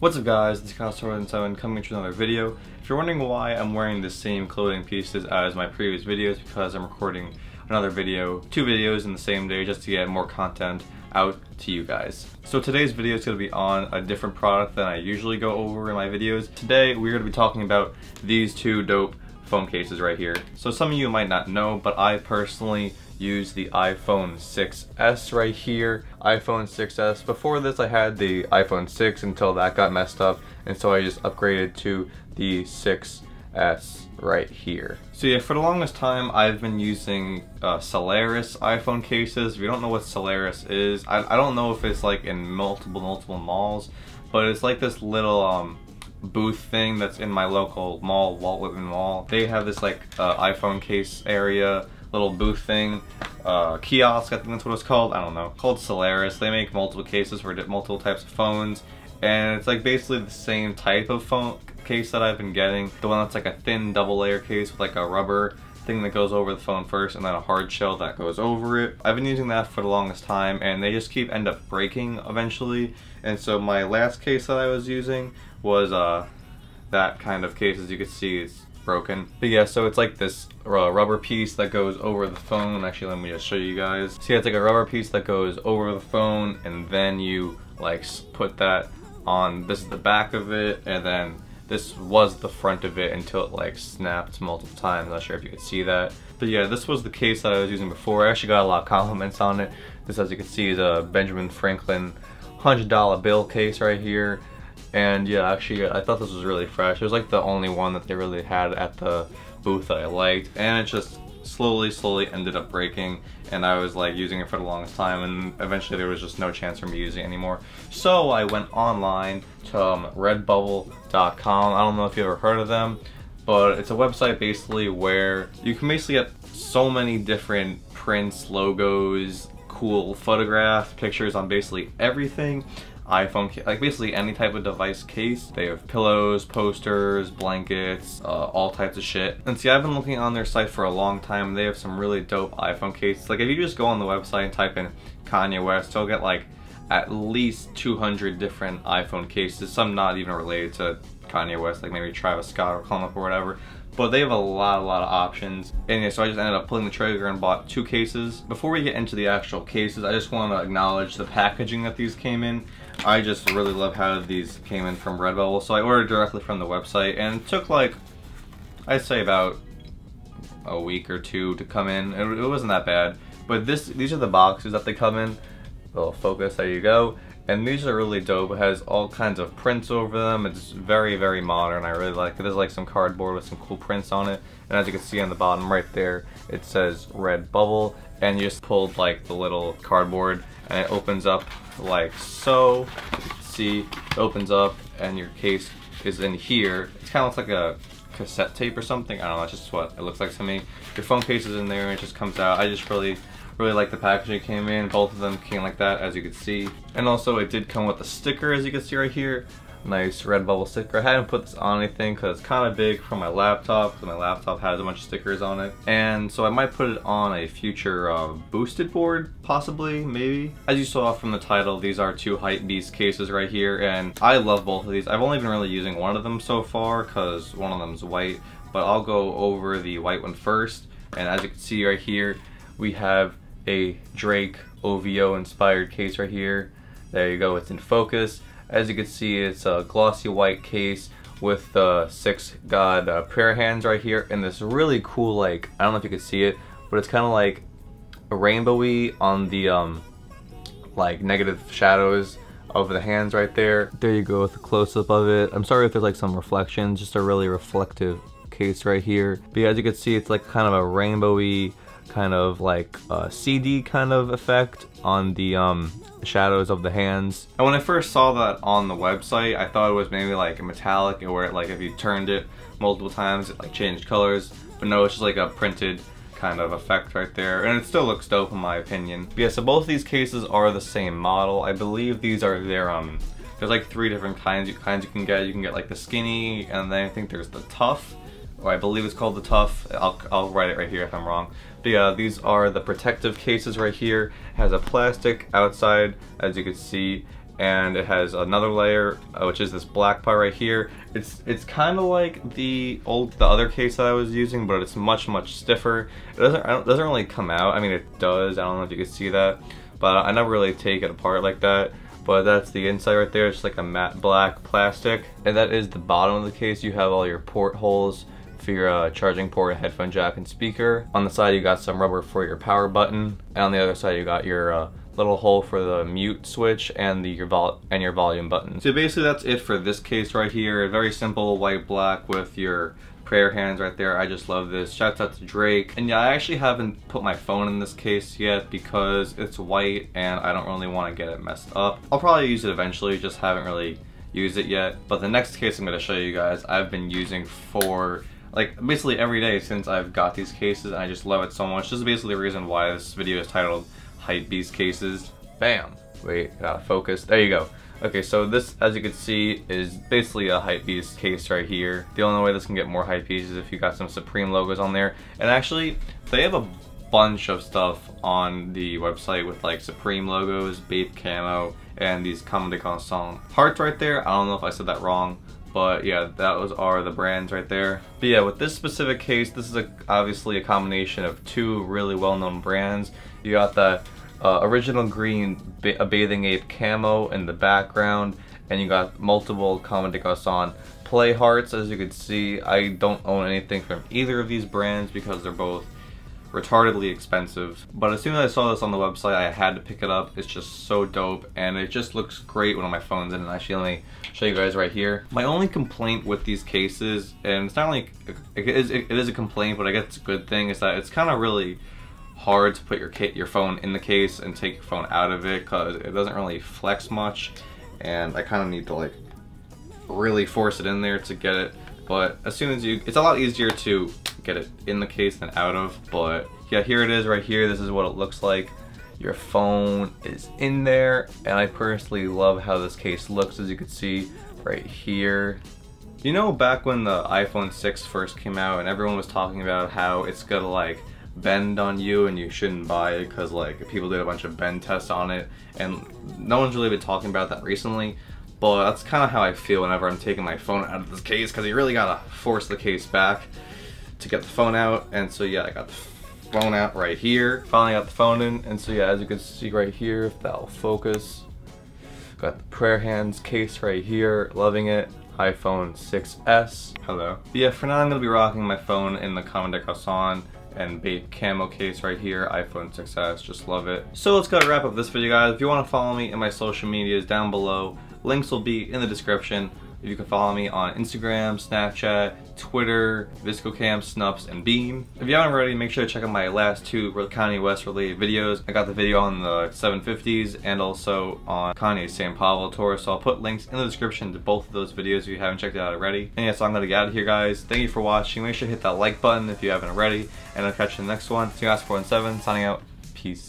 What's up guys, this is Kyle7 coming to another video. If you're wondering why I'm wearing the same clothing pieces as my previous videos, because I'm recording another video, two videos in the same day just to get more content out to you guys. So today's video is going to be on a different product than I usually go over in my videos. Today we're going to be talking about these two dope phone cases right here. So some of you might not know, but I personally use the iPhone 6s right here. iPhone 6s. Before this I had the iPhone 6 until that got messed up and so I just upgraded to the 6s right here. So yeah, for the longest time I've been using uh, Solaris iPhone cases. If you don't know what Solaris is, I, I don't know if it's like in multiple, multiple malls, but it's like this little um, booth thing that's in my local mall, Walt Whitman Mall. They have this like uh, iPhone case area, little booth thing, uh, kiosk, I think that's what it's called, I don't know. Called Solaris. They make multiple cases for multiple types of phones, and it's like basically the same type of phone case that I've been getting. The one that's like a thin double layer case with like a rubber thing that goes over the phone first and then a hard shell that goes over it. I've been using that for the longest time and they just keep end up breaking eventually. And so my last case that I was using was uh, that kind of case as you can see it's broken. But yeah, so it's like this uh, rubber piece that goes over the phone. Actually, let me just show you guys. See, it's like a rubber piece that goes over the phone and then you like put that on, this is the back of it and then this was the front of it until it like snapped multiple times. I'm not sure if you could see that. But yeah, this was the case that I was using before. I actually got a lot of compliments on it. This, as you can see, is a Benjamin Franklin $100 bill case right here. And yeah, actually, I thought this was really fresh. It was like the only one that they really had at the booth that I liked. And it just slowly, slowly ended up breaking and I was like using it for the longest time and eventually there was just no chance for me using it anymore. So I went online to um, redbubble.com. I don't know if you ever heard of them, but it's a website basically where you can basically get so many different prints, logos, cool photographs, pictures on basically everything iPhone, like basically any type of device case. They have pillows, posters, blankets, uh, all types of shit. And see, I've been looking on their site for a long time. They have some really dope iPhone cases. Like if you just go on the website and type in Kanye West, you'll get like at least 200 different iPhone cases, some not even related to Kanye West, like maybe Travis Scott or Columbia or whatever. But they have a lot, a lot of options. And yeah, so I just ended up pulling the trigger and bought two cases. Before we get into the actual cases, I just want to acknowledge the packaging that these came in. I just really love how these came in from Redbubble. So I ordered directly from the website and took like, I'd say about a week or two to come in. It, it wasn't that bad. But this, these are the boxes that they come in. A Little focus, there you go. And these are really dope. It has all kinds of prints over them. It's very, very modern. I really like it. There's like some cardboard with some cool prints on it. And as you can see on the bottom right there, it says Redbubble. And you just pulled like the little cardboard and it opens up like so. See, it opens up and your case is in here. It kind of looks like a cassette tape or something. I don't know, that's just what it looks like to me. Your phone case is in there and it just comes out. I just really Really like the packaging came in. Both of them came like that, as you can see. And also it did come with a sticker, as you can see right here. Nice Redbubble sticker. I hadn't put this on anything because it's kind of big for my laptop. Because my laptop has a bunch of stickers on it. And so I might put it on a future uh, boosted board, possibly, maybe. As you saw from the title, these are two Hypebeast cases right here. And I love both of these. I've only been really using one of them so far because one of them is white. But I'll go over the white one first. And as you can see right here, we have a Drake OVO inspired case right here. There you go, it's in focus. As you can see, it's a glossy white case with the six God uh, prayer hands right here and this really cool like, I don't know if you can see it, but it's kind of like rainbowy on the um, like negative shadows of the hands right there. There you go with a close-up of it. I'm sorry if there's like some reflections, just a really reflective case right here. But yeah, as you can see, it's like kind of a rainbowy kind of like a CD kind of effect on the um, shadows of the hands. And when I first saw that on the website, I thought it was maybe like a metallic where it, like if you turned it multiple times, it like changed colors. But no, it's just like a printed kind of effect right there. And it still looks dope in my opinion. But yeah, so both these cases are the same model. I believe these are their, um, there's like three different kinds, kinds you can get. You can get like the skinny, and then I think there's the tough or I believe it's called the Tough. I'll, I'll write it right here if I'm wrong. Yeah, these are the protective cases right here. It has a plastic outside, as you can see, and it has another layer uh, which is this black part right here. It's it's kind of like the old the other case that I was using but it's much much stiffer. It doesn't doesn't really come out. I mean it does. I don't know if you can see that but I never really take it apart like that. But that's the inside right there. It's like a matte black plastic. And that is the bottom of the case. You have all your port holes for your uh, charging port, headphone jack, and speaker. On the side you got some rubber for your power button, and on the other side you got your uh, little hole for the mute switch and the your vol and your volume button. So basically that's it for this case right here. Very simple white black with your prayer hands right there. I just love this. Shouts out to Drake. And yeah, I actually haven't put my phone in this case yet because it's white and I don't really want to get it messed up. I'll probably use it eventually, just haven't really used it yet. But the next case I'm going to show you guys, I've been using for like basically every day since I've got these cases I just love it so much. This is basically the reason why this video is titled Hypebeast cases. Bam! Wait, gotta focus. There you go. Okay, so this, as you can see, is basically a Hypebeast case right here. The only way this can get more Hypebeast is if you got some Supreme logos on there. And actually, they have a bunch of stuff on the website with like Supreme logos, Bape camo, and these Comme des Garçons hearts right there. I don't know if I said that wrong, but yeah, that was are the brands right there. But yeah, with this specific case, this is a, obviously a combination of two really well-known brands. You got the uh, original green ba bathing ape camo in the background and you got multiple Comme des Garçons play hearts as you can see I don't own anything from either of these brands because they're both retardedly expensive. But as soon as I saw this on the website I had to pick it up. It's just so dope and it just looks great when my phone's in and actually let me show you guys right here. My only complaint with these cases and it's not like it is, it is a complaint but I guess it's a good thing is that it's kind of really hard to put your your phone in the case and take your phone out of it because it doesn't really flex much and I kind of need to like really force it in there to get it. But as soon as you it's a lot easier to get it in the case than out of but yeah here it is right here. This is what it looks like. Your phone is in there and I personally love how this case looks as you can see right here. You know back when the iPhone 6 first came out and everyone was talking about how it's gonna like bend on you and you shouldn't buy it because like people did a bunch of bend tests on it and no one's really been talking about that recently but that's kind of how I feel whenever I'm taking my phone out of this case because you really gotta force the case back to get the phone out and so yeah I got the phone out right here finally got the phone in and so yeah as you can see right here if that'll focus got the prayer hands case right here loving it iPhone 6s hello but yeah for now I'm gonna be rocking my phone in the Comme des Garçons and Bape camo case right here, iPhone 6s, just love it. So let's go wrap up this video guys. If you want to follow me in my social medias down below, links will be in the description. If You can follow me on Instagram, Snapchat, Twitter, ViscoCam, Snupps, and Beme. If you haven't already, make sure to check out my last two Kanye West related videos. I got the video on the 750s and also on Kanye's Saint Pablo tour, so I'll put links in the description to both of those videos if you haven't checked it out already. And yeah, so I'm gonna get out of here guys. Thank you for watching. Make sure to hit that like button if you haven't already, and I'll catch you in the next one. See you guys 417, signing out. Peace.